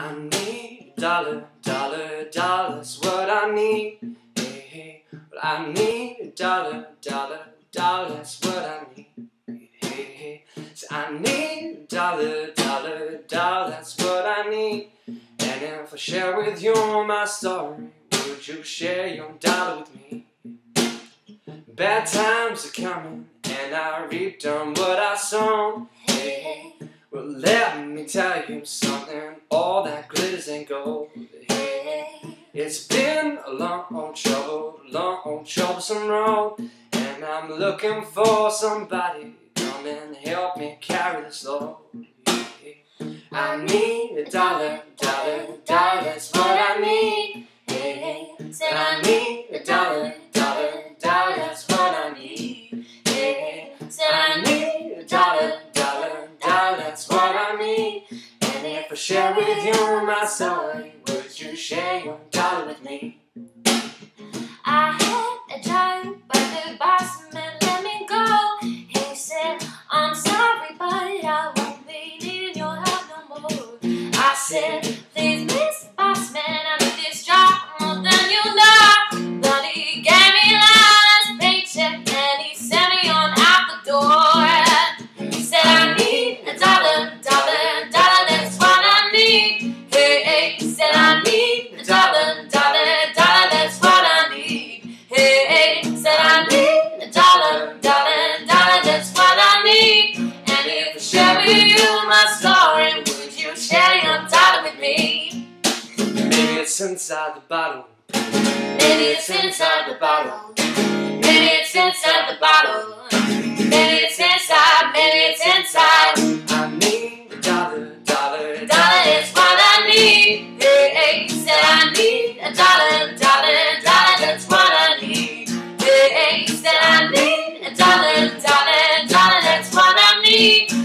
I need dollar, dollar, dollar's what I need. Hey, hey, well, I need dollar, dollar, dollar's what I need. Hey, hey, so I need dollar, dollar, dollar's what I need. And if I share with you my story, would you share your dollar with me? Bad times are coming, and I reaped on what I sown. Hey, hey. Well, let me tell you something. All that glitters ain't gold. Hey, it's been a long, old trouble, long, old troublesome road, and I'm looking for somebody come and help me carry this load. I need a dollar, dollar, dollar. That's what I need. Hey, said I need a dollar. If I share with you my story, would you share your dollar with me? I had a job, but the boss it's inside the bottle. Maybe it's inside the bottle. Maybe it's inside the bottle. Maybe it's inside, maybe it's inside. I need a dollar, dollar, Dollar is what I need. Hey, hey, said I need a dollar, dollar, dollar, that's what I need. Hey, hey, said I need a dollar, dollar, dollar, that's what I need.